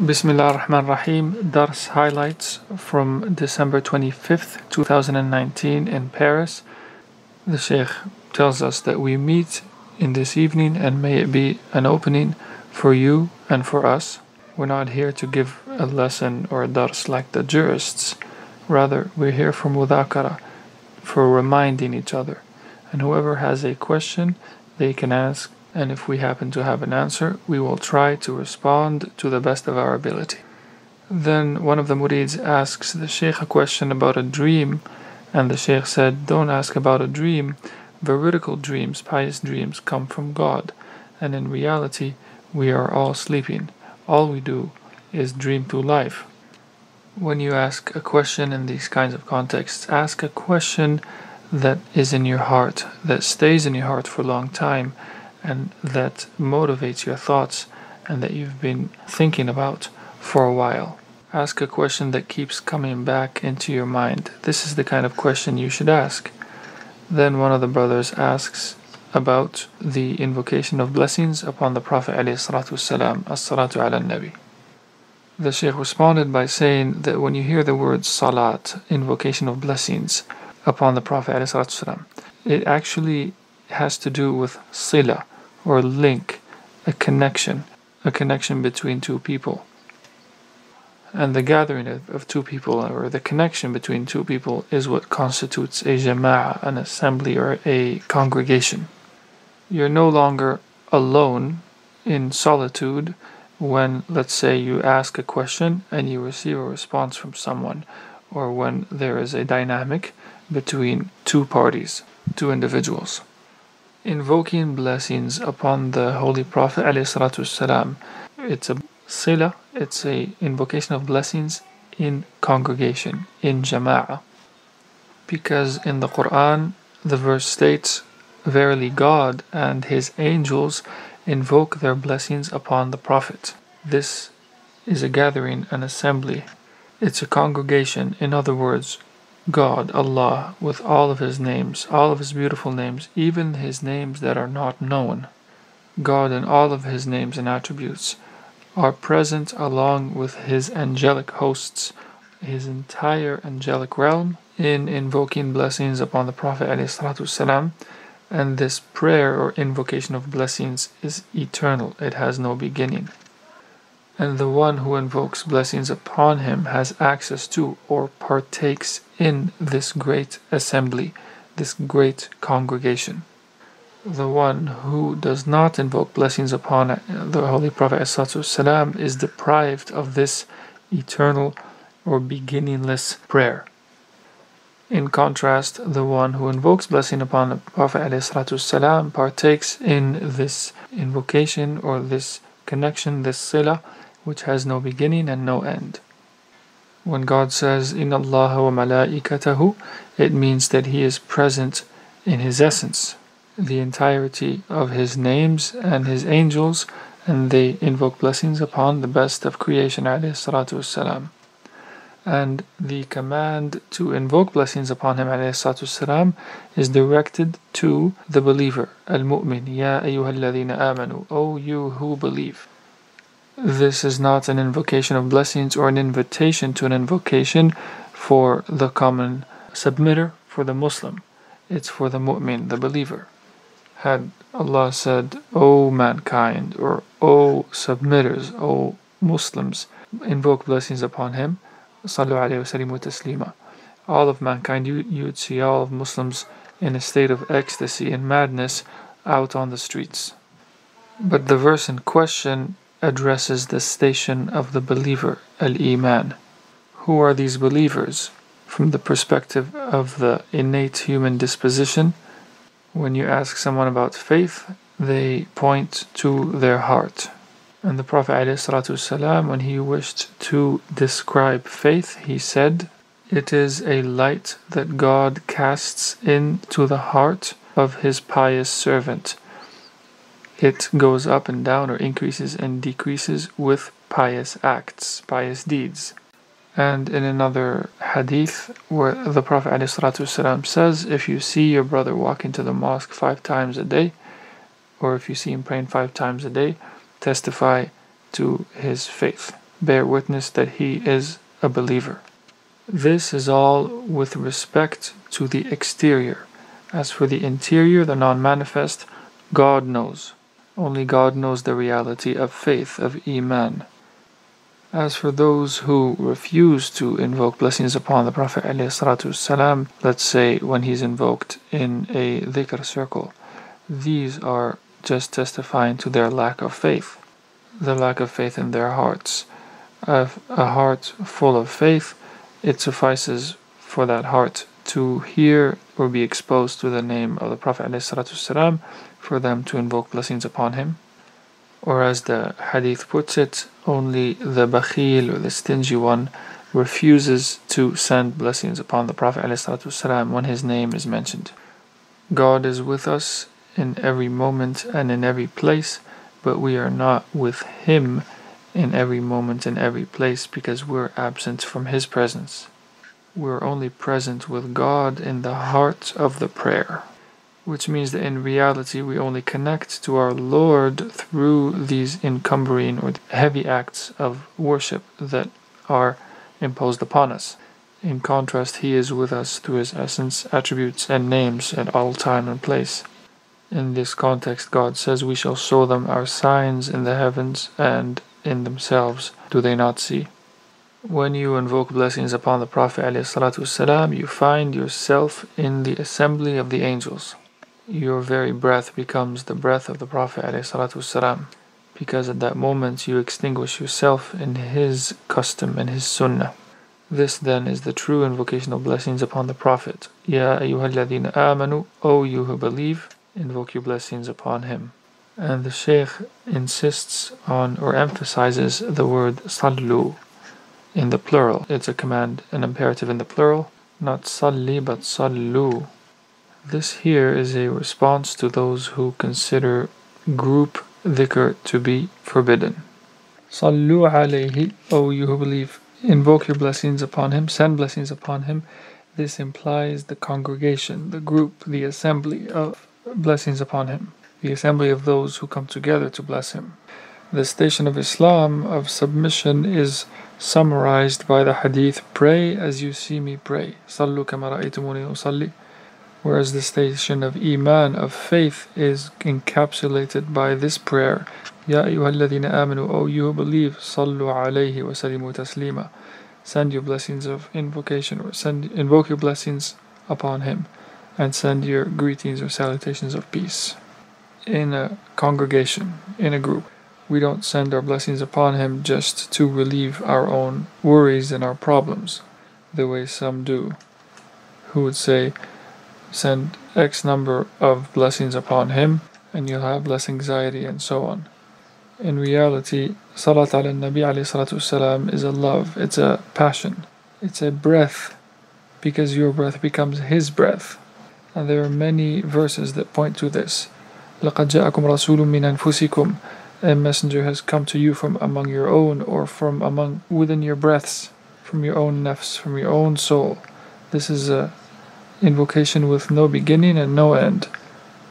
Bismillah ar-Rahman rahim Dars highlights from December 25th, 2019 in Paris. The Sheikh tells us that we meet in this evening and may it be an opening for you and for us. We're not here to give a lesson or a dars like the jurists. Rather, we're here for mudakara, for reminding each other. And whoever has a question, they can ask and if we happen to have an answer, we will try to respond to the best of our ability. Then one of the murids asks the Sheikh a question about a dream, and the Sheikh said, Don't ask about a dream. Veridical dreams, pious dreams, come from God, and in reality, we are all sleeping. All we do is dream through life. When you ask a question in these kinds of contexts, ask a question that is in your heart, that stays in your heart for a long time and that motivates your thoughts and that you've been thinking about for a while. Ask a question that keeps coming back into your mind. This is the kind of question you should ask. Then one of the brothers asks about the invocation of blessings upon the Prophet والسلام, as-salatu ala nabi. The Shaykh responded by saying that when you hear the word salat, invocation of blessings upon the Prophet والسلام, it actually has to do with sila, or link, a connection, a connection between two people. And the gathering of, of two people, or the connection between two people, is what constitutes a jama'ah, an assembly, or a congregation. You're no longer alone in solitude when, let's say, you ask a question and you receive a response from someone, or when there is a dynamic between two parties, two individuals invoking blessings upon the Holy Prophet والسلام. It's a sila, it's a invocation of blessings in congregation, in jama'ah. Because in the Quran, the verse states, Verily God and His angels invoke their blessings upon the Prophet. This is a gathering, an assembly. It's a congregation. In other words, God, Allah, with all of His names, all of His beautiful names, even His names that are not known, God and all of His names and attributes are present along with His angelic hosts, His entire angelic realm, in invoking blessings upon the Prophet ﷺ, and this prayer or invocation of blessings is eternal, it has no beginning. And the one who invokes blessings upon him has access to or partakes in this great assembly, this great congregation. The one who does not invoke blessings upon the Holy Prophet ﷺ is deprived of this eternal or beginningless prayer. In contrast, the one who invokes blessing upon the Prophet ﷺ partakes in this invocation or this connection, this sila, which has no beginning and no end. When God says, In Allah wa malaikatahu, it means that He is present in His essence, the entirety of His names and His angels, and they invoke blessings upon the best of creation, والسلام. And the command to invoke blessings upon him والسلام, is directed to the believer, al-mu'min, Ya ayyuhalladhina amanu, O you who believe. This is not an invocation of blessings or an invitation to an invocation for the common submitter, for the Muslim. It's for the mu'min, the believer. Had Allah said, O mankind, or O submitters, O Muslims, invoke blessings upon him. All of mankind, you, you'd see all of Muslims in a state of ecstasy and madness out on the streets. But the verse in question addresses the station of the believer, Al Iman. Who are these believers? From the perspective of the innate human disposition, when you ask someone about faith, they point to their heart. And the Prophet, ﷺ, when he wished to describe faith, he said, It is a light that God casts into the heart of his pious servant it goes up and down or increases and decreases with pious acts, pious deeds. And in another hadith where the Prophet ﷺ says, if you see your brother walk into the mosque five times a day, or if you see him praying five times a day, testify to his faith. bear witness that he is a believer. This is all with respect to the exterior. As for the interior, the non manifest, God knows. Only God knows the reality of faith, of Iman. As for those who refuse to invoke blessings upon the Prophet ﷺ, let's say when he's invoked in a dhikr circle, these are just testifying to their lack of faith, the lack of faith in their hearts. A, a heart full of faith, it suffices for that heart to hear or be exposed to the name of the Prophet ﷺ for them to invoke blessings upon him. Or as the hadith puts it, only the bakhil or the stingy one refuses to send blessings upon the Prophet ﷺ when his name is mentioned. God is with us in every moment and in every place, but we are not with him in every moment and every place because we're absent from his presence. We're only present with God in the heart of the prayer which means that in reality we only connect to our Lord through these encumbering or heavy acts of worship that are imposed upon us. In contrast, He is with us through His essence, attributes, and names at all time and place. In this context, God says, We shall show them our signs in the heavens and in themselves. Do they not see? When you invoke blessings upon the Prophet you find yourself in the assembly of the angels your very breath becomes the breath of the Prophet because at that moment you extinguish yourself in his custom and his sunnah. This then is the true invocation of blessings upon the Prophet. Ya ayyuhalladhina amanu, O you who believe, invoke your blessings upon him. And the Shaykh insists on or emphasizes the word sallu in the plural. It's a command, an imperative in the plural, not salli but sallu. This here is a response to those who consider group dhikr to be forbidden. Sallu alayhi, O you who believe, invoke your blessings upon him, send blessings upon him. This implies the congregation, the group, the assembly of blessings upon him, the assembly of those who come together to bless him. The station of Islam, of submission, is summarized by the hadith Pray as you see me pray. Sallu kama ra'aytumuni usalli whereas the station of Iman, of faith, is encapsulated by this prayer. Ya ayyuhalladhina amanu, O you who believe, sallu alayhi wa taslima. Send your blessings of invocation, or send invoke your blessings upon him, and send your greetings or salutations of peace. In a congregation, in a group, we don't send our blessings upon him just to relieve our own worries and our problems, the way some do, who would say, send X number of blessings upon him, and you'll have less anxiety and so on. In reality, Salat ala Nabi والسلام, is a love, it's a passion, it's a breath, because your breath becomes his breath. And there are many verses that point to this. لَقَدْ جَاءَكُمْ رَسُولٌ مِّنْ أَنفُسِكُمْ A messenger has come to you from among your own, or from among within your breaths, from your own nafs, from your own soul. This is a invocation with no beginning and no end,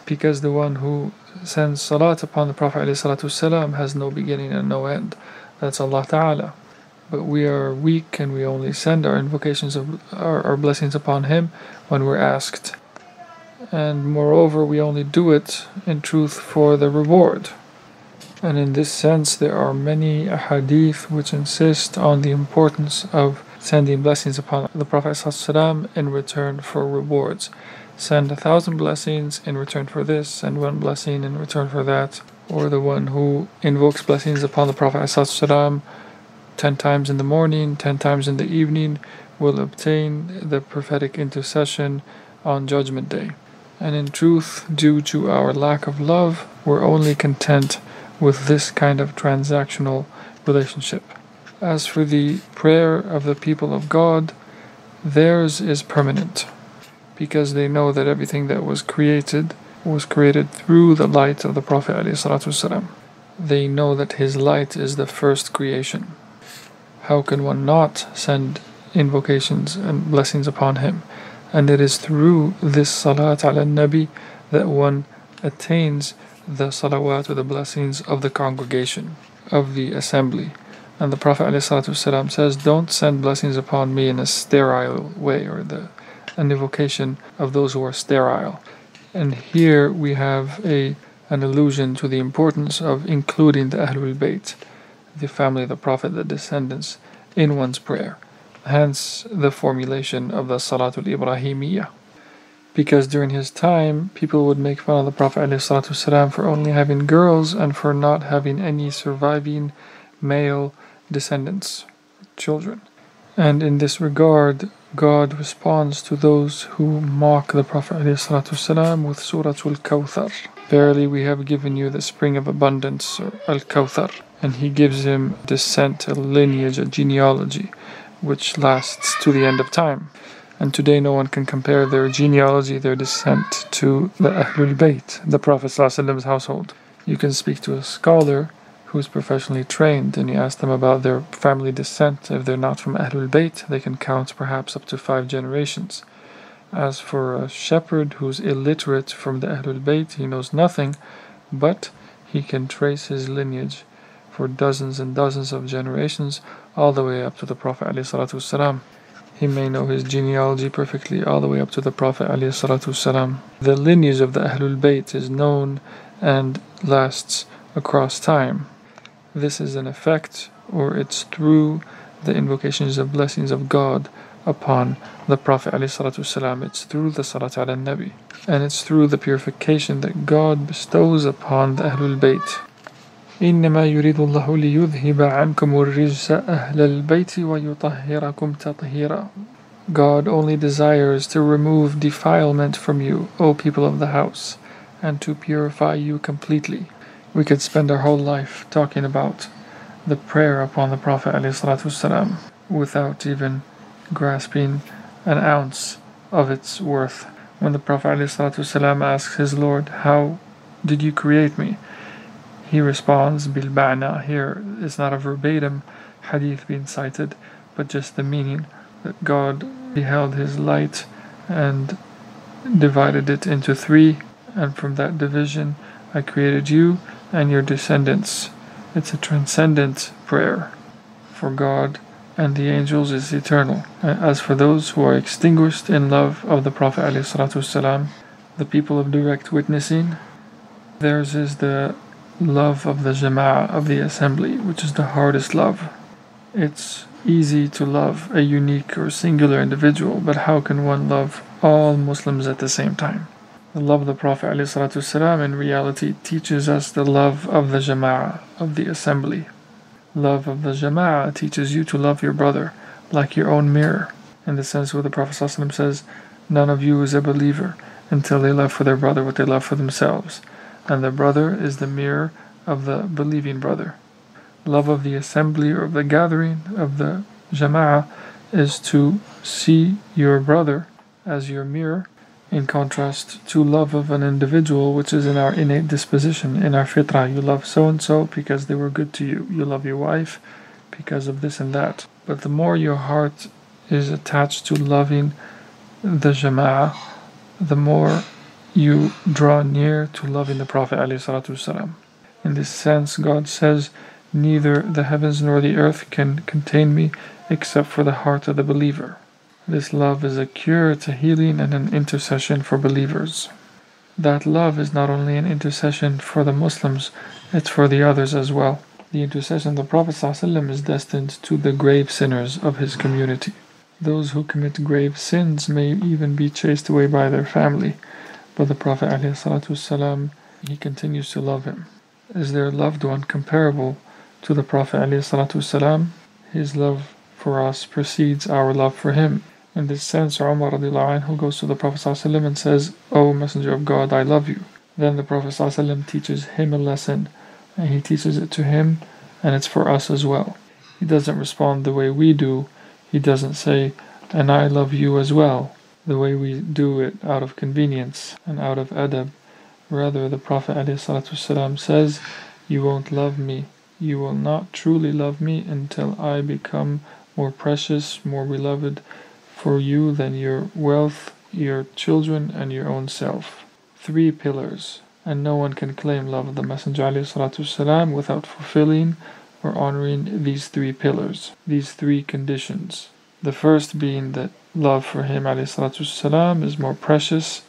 because the one who sends salat upon the Prophet ﷺ has no beginning and no end. That's Allah Ta'ala. But we are weak and we only send our invocations of our, our blessings upon Him when we're asked. And moreover, we only do it in truth for the reward. And in this sense, there are many hadith which insist on the importance of sending blessings upon the Prophet ﷺ in return for rewards. Send a thousand blessings in return for this, and one blessing in return for that. Or the one who invokes blessings upon the Prophet ﷺ ten times in the morning, ten times in the evening, will obtain the prophetic intercession on Judgment Day. And in truth, due to our lack of love, we're only content with this kind of transactional relationship. As for the prayer of the people of God, theirs is permanent, because they know that everything that was created was created through the light of the Prophet. They know that his light is the first creation. How can one not send invocations and blessings upon him? And it is through this salat ala nabi that one attains the salawat or the blessings of the congregation, of the assembly And the Prophet ﷺ says, Don't send blessings upon me in a sterile way, or the an evocation of those who are sterile. And here we have a an allusion to the importance of including the Ahlul Bayt, the family of the Prophet, the descendants, in one's prayer. Hence the formulation of the Salatul Ibrahimiyah. Because during his time, people would make fun of the Prophet ﷺ for only having girls and for not having any surviving male descendants, children. And in this regard, God responds to those who mock the Prophet ﷺ with Surah Al Kawthar. Verily, we have given you the spring of abundance, Al Kawthar. And he gives him descent, a lineage, a genealogy, which lasts to the end of time. And today, no one can compare their genealogy, their descent, to the Ahlul Bayt, the Prophet's household. You can speak to a scholar who is professionally trained and you ask them about their family descent. If they're not from Ahlul Bayt, they can count perhaps up to five generations. As for a shepherd who's illiterate from the Ahlul Bayt, he knows nothing, but he can trace his lineage for dozens and dozens of generations all the way up to the Prophet ﷺ. He may know his genealogy perfectly all the way up to the Prophet ﷺ. The lineage of the Ahlul Bayt is known and lasts across time. This is an effect, or it's through the invocations of blessings of God upon the Prophet ﷺ. It's through the Salat ala Nabi. And it's through the purification that God bestows upon the Ahlul Bayt. إنما يريد الله ليذهب عنكم الرجس أهل البيت ويطهركم تطهيرا God only desires to remove defilement from you, O people of the house, and to purify you completely. We could spend our whole life talking about the prayer upon the Prophet ﷺ without even grasping an ounce of its worth. When the Prophet ﷺ asks his Lord, How did you create me? He responds, Bilba'na. Here is not a verbatim hadith being cited, but just the meaning that God beheld his light and divided it into three, and from that division I created you and your descendants. It's a transcendent prayer for God and the angels is eternal. Uh, as for those who are extinguished in love of the Prophet the people of direct witnessing, theirs is the love of the jama'ah, of the assembly, which is the hardest love. It's easy to love a unique or singular individual, but how can one love all Muslims at the same time? The love of the Prophet ﷺ in reality teaches us the love of the jama'ah, of the assembly. Love of the Jama'ah teaches you to love your brother like your own mirror, in the sense where the Prophet ﷺ says, None of you is a believer until they love for their brother what they love for themselves, and the brother is the mirror of the believing brother. Love of the assembly or of the gathering of the Jama'ah is to see your brother as your mirror in contrast to love of an individual, which is in our innate disposition, in our fitrah. You love so and so because they were good to you. You love your wife because of this and that. But the more your heart is attached to loving the jama'ah, the more you draw near to loving the Prophet. In this sense, God says, Neither the heavens nor the earth can contain me except for the heart of the believer. This love is a cure, it's a healing, and an intercession for believers. That love is not only an intercession for the Muslims, it's for the others as well. The intercession of the Prophet ﷺ is destined to the grave sinners of his community. Those who commit grave sins may even be chased away by their family, but the Prophet ﷺ, he continues to love him. Is there a loved one comparable to the Prophet ﷺ? His love for us precedes our love for him. In this sense, Umar anhu goes to the Prophet ﷺ and says, O Messenger of God, I love you. Then the Prophet ﷺ teaches him a lesson, and he teaches it to him, and it's for us as well. He doesn't respond the way we do. He doesn't say, and I love you as well, the way we do it out of convenience and out of adab. Rather, the Prophet ﷺ says, You won't love me. You will not truly love me until I become more precious, more beloved, for you than your wealth, your children, and your own self. Three pillars, and no one can claim love of the Messenger والسلام, without fulfilling we're honoring these three pillars, these three conditions. The first being that love for him والسلام, is more precious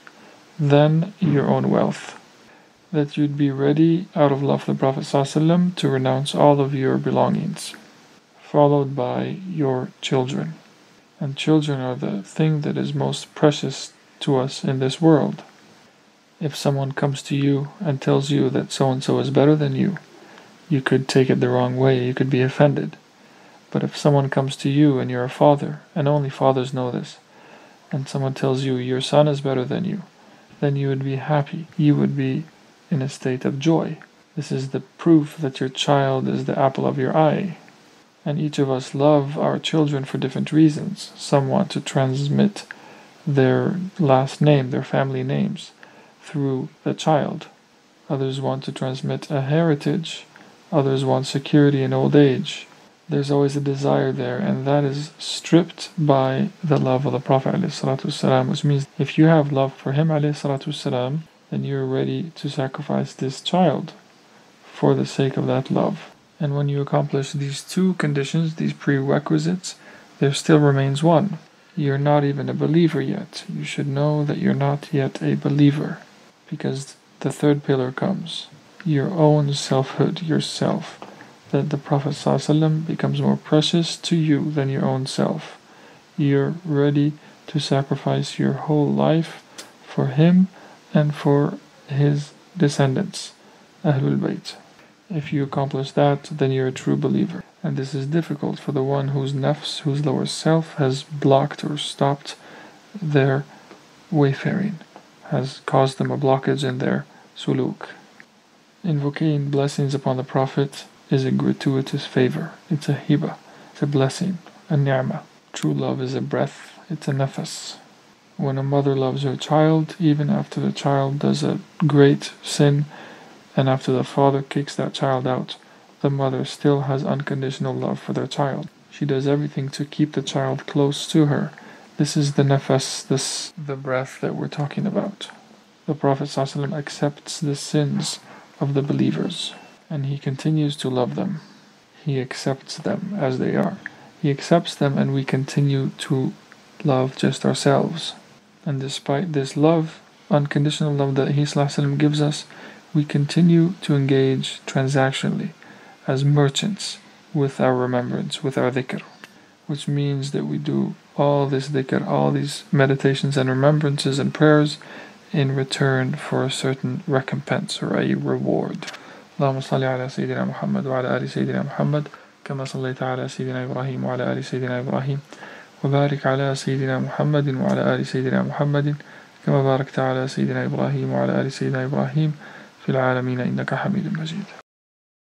than your own wealth. That you'd be ready out of love for the Prophet ﷺ, to renounce all of your belongings, followed by your children. And children are the thing that is most precious to us in this world. If someone comes to you and tells you that so and so is better than you, you could take it the wrong way, you could be offended. But if someone comes to you and you're a father, and only fathers know this, and someone tells you your son is better than you, then you would be happy. You would be in a state of joy. This is the proof that your child is the apple of your eye. And each of us love our children for different reasons. Some want to transmit their last name, their family names, through the child. Others want to transmit a heritage. Others want security in old age there's always a desire there, and that is stripped by the love of the Prophet ﷺ, which means if you have love for him ﷺ, then you're ready to sacrifice this child for the sake of that love. And when you accomplish these two conditions, these prerequisites, there still remains one. You're not even a believer yet. You should know that you're not yet a believer because the third pillar comes your own selfhood, yourself that the Prophet ﷺ becomes more precious to you than your own self. You're ready to sacrifice your whole life for him and for his descendants, Ahlul Bayt. If you accomplish that, then you're a true believer. And this is difficult for the one whose nafs, whose lower self, has blocked or stopped their wayfaring, has caused them a blockage in their suluk. Invoking blessings upon the Prophet is a gratuitous favor. It's a hiba. It's a blessing, a ni'mah. True love is a breath. It's a nafas. When a mother loves her child, even after the child does a great sin, and after the father kicks that child out, the mother still has unconditional love for their child. She does everything to keep the child close to her. This is the nafas, this the breath that we're talking about. The Prophet ﷺ accepts the sins of the believers and he continues to love them. He accepts them as they are. He accepts them, and we continue to love just ourselves. And despite this love, unconditional love that He gives us, we continue to engage transactionally as merchants with our remembrance, with our dhikr, which means that we do all this dhikr, all these meditations and remembrances and prayers in return for a certain recompense or a reward. اللهم صل على سيدنا محمد وعلى آل سيدنا محمد كما صليت على سيدنا إبراهيم وعلى آل سيدنا إبراهيم وبارك على سيدنا محمد وعلى آل سيدنا محمد كما باركت على سيدنا إبراهيم وعلى آل سيدنا إبراهيم في العالمين إنك حميد مجيد.